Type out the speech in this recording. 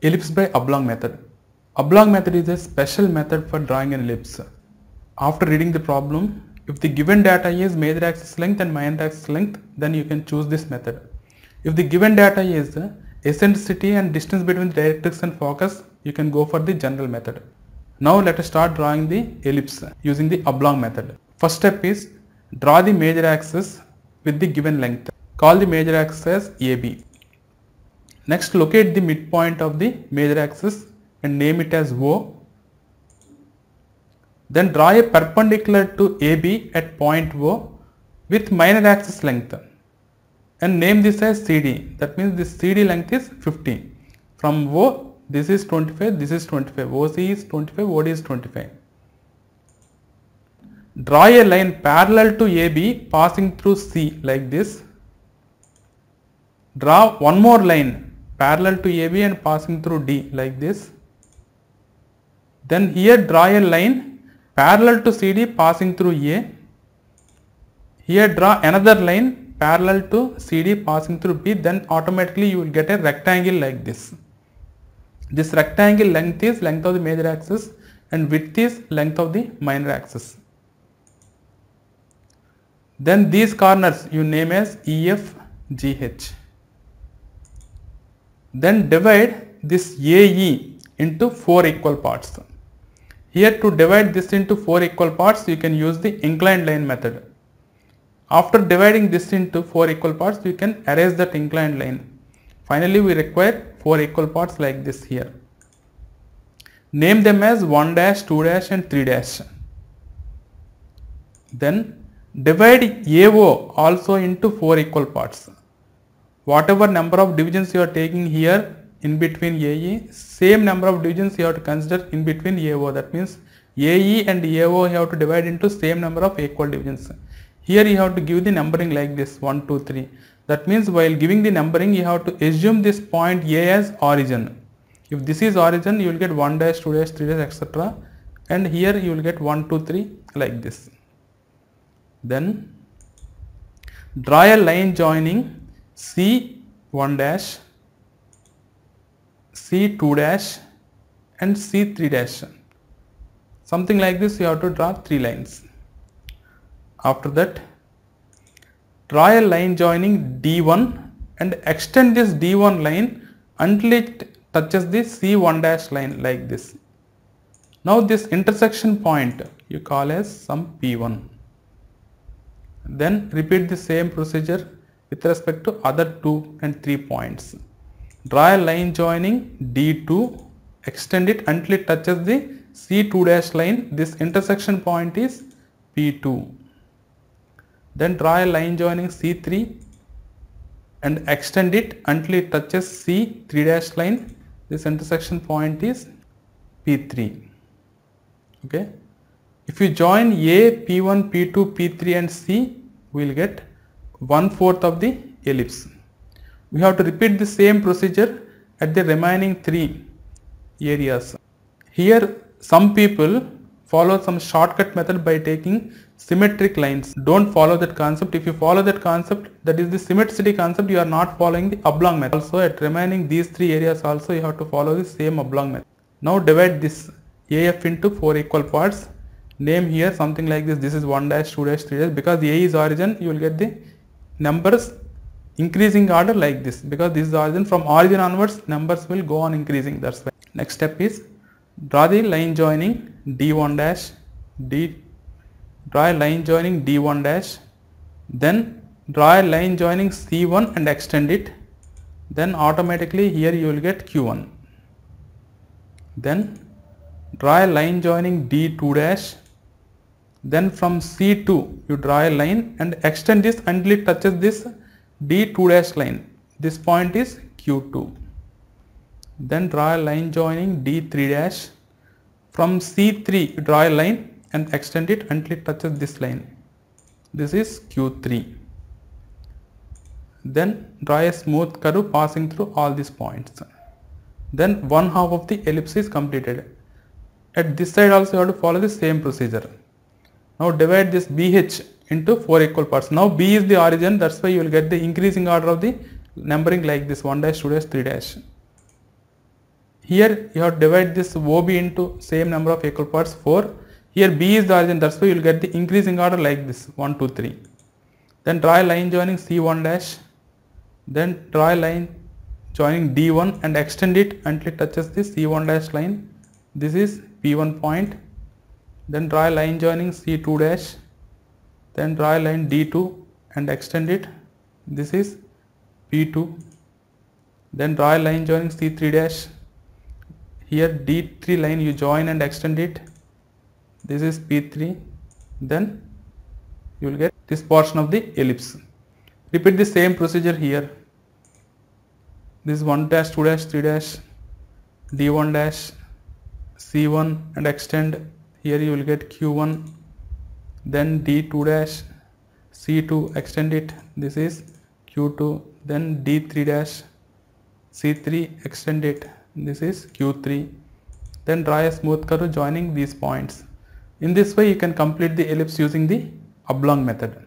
Ellipse by oblong method. Oblong method is a special method for drawing an ellipse. After reading the problem, if the given data is major axis length and minor axis length, then you can choose this method. If the given data is eccentricity and distance between directrix and focus, you can go for the general method. Now let us start drawing the ellipse using the oblong method. First step is draw the major axis with the given length. Call the major axis as AB. Next locate the midpoint of the major axis and name it as O. Then draw a perpendicular to AB at point O with minor axis length and name this as CD. That means this CD length is 15. From O this is 25, this is 25, OC is 25, OD is 25. Draw a line parallel to AB passing through C like this. Draw one more line parallel to AB and passing through D like this. Then here draw a line parallel to CD passing through A. Here draw another line parallel to CD passing through B then automatically you will get a rectangle like this. This rectangle length is length of the major axis and width is length of the minor axis. Then these corners you name as EF, GH. Then divide this AE into 4 equal parts. Here to divide this into 4 equal parts you can use the inclined line method. After dividing this into 4 equal parts you can erase that inclined line. Finally we require 4 equal parts like this here. Name them as 1 dash, 2 dash and 3 dash. Then divide AO also into 4 equal parts. Whatever number of divisions you are taking here in between AE, same number of divisions you have to consider in between AO. That means AE and AO you have to divide into same number of equal divisions. Here you have to give the numbering like this 1, 2, 3. That means while giving the numbering you have to assume this point A as origin. If this is origin you will get 1 dash, 2 dash, 3 dash etc. And here you will get 1, 2, 3 like this. Then draw a line joining C1 dash, C2 dash and C3 dash. Something like this you have to draw 3 lines. After that draw a line joining D1 and extend this D1 line until it touches the C1 dash line like this. Now this intersection point you call as some P1. Then repeat the same procedure with respect to other 2 and 3 points. Draw a line joining D2, extend it until it touches the C2 dash line. This intersection point is P2. Then draw a line joining C3 and extend it until it touches C3 dash line. This intersection point is P3. Okay. If you join A, P1, P2, P3 and C, we will get one fourth of the ellipse. We have to repeat the same procedure at the remaining three areas. Here some people follow some shortcut method by taking symmetric lines. Don't follow that concept. If you follow that concept, that is the symmetricity concept, you are not following the oblong method. Also at remaining these three areas also you have to follow the same oblong method. Now divide this AF into 4 equal parts. Name here something like this. This is 1 dash, 2 dash, 3 dash. Because A is origin, you will get the numbers increasing order like this. Because this is origin. From origin onwards, numbers will go on increasing. That's why. Next step is draw the line joining D1 dash, D draw a line joining D1 dash, then draw a line joining C1 and extend it, then automatically here you will get Q1. Then draw a line joining D2 dash, then from C2 you draw a line and extend this until it touches this D2 dash line. This point is Q2. Then draw a line joining D3 dash. From C3 you draw a line and extend it until it touches this line. This is Q3. Then draw a smooth curve passing through all these points. Then one half of the ellipse is completed. At this side also you have to follow the same procedure. Now divide this BH into 4 equal parts. Now B is the origin that's why you will get the increasing order of the numbering like this 1 dash, 2 dash, 3 dash. here you have divide this OB into same number of equal parts 4 here B is the origin that's why you will get the increasing order like this 1 2 3 then draw a line joining C1 dash then draw a line joining D1 and extend it until it touches the C1 dash line this is P1 point then draw a line joining C2 dash. Then draw a line D2 and extend it. This is P2 then draw a line joining C3 dash. Here D3 line you join and extend it. This is P3 then you will get this portion of the ellipse. Repeat the same procedure here. This is 1 dash 2 dash 3 dash D1 dash C1 and extend here you will get Q1 then D2 dash C2 extend it. This is Q2 then D3 dash C3 extend it. This is Q3 then draw a smooth curve joining these points. In this way you can complete the ellipse using the oblong method